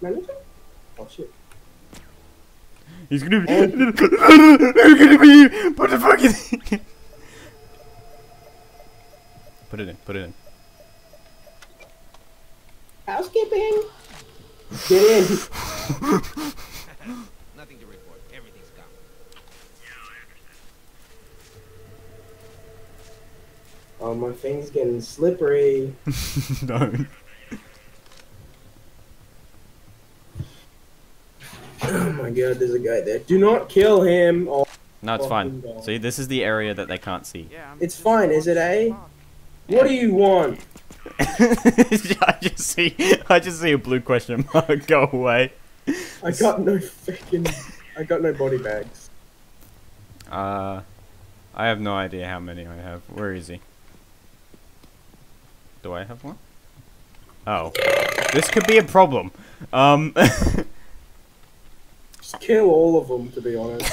Manager? Oh shit. He's gonna be. Oh. He's gonna be. Put the fucking. Put it in. Put it in. Housekeeping. Get in. Nothing to report. Everything's gone. Oh, my thing's getting slippery. no. Oh my god, there's a guy there. Do not kill him. Oh, No, it's fine. Fucking. See, this is the area that they can't see. Yeah, I'm it's fine. Is it A? What do you want? I just see. I just see a blue question mark go away. I got no fucking. I got no body bags. Uh, I have no idea how many I have. Where is he? Do I have one? Oh, this could be a problem. Um, Just kill all of them, to be honest.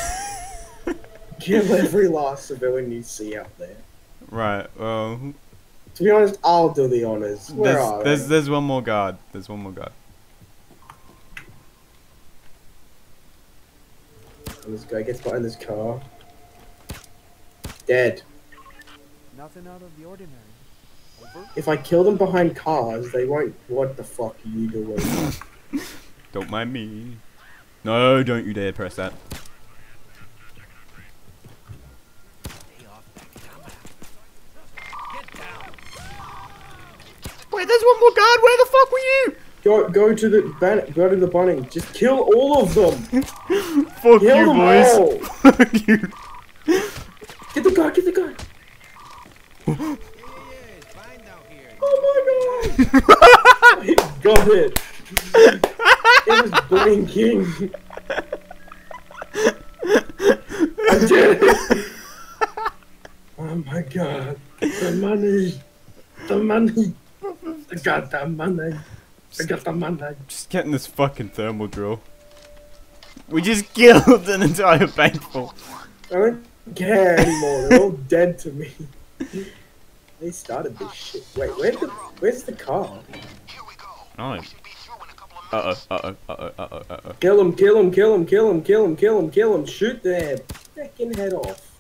kill every last civilian you see out there. right. Well, To be honest, I'll do the honors. Where there's are there's they? there's one more guard. There's one more guard. And this guy gets behind this car. Dead. Nothing out of the ordinary. Over. If I kill them behind cars, they won't. What the fuck are you doing? Don't mind me. No, don't you dare press that. Stay off that camera. Get down. Wait, there's one more guard. Where the fuck were you? Go, go to the ban- go to the bunny. Just kill all of them. Fuck Kill you, them boys. all. Fuck you. Get the guy. Get the guy. Yeah, yeah, it's fine down here. Oh my god! He got it. It was blinking. I did it. Oh my god. The money. The money. I got the money. I got the money. Just getting this fucking thermal drill. We just killed an entire bank full. I don't care anymore. They're all dead to me. They started this shit. Wait, where's the where's the car? Oh. Uh oh, uh oh, uh oh, uh oh, uh oh. Kill him, kill him, kill him, kill him, kill him, kill him, kill him. Shoot their fucking head off.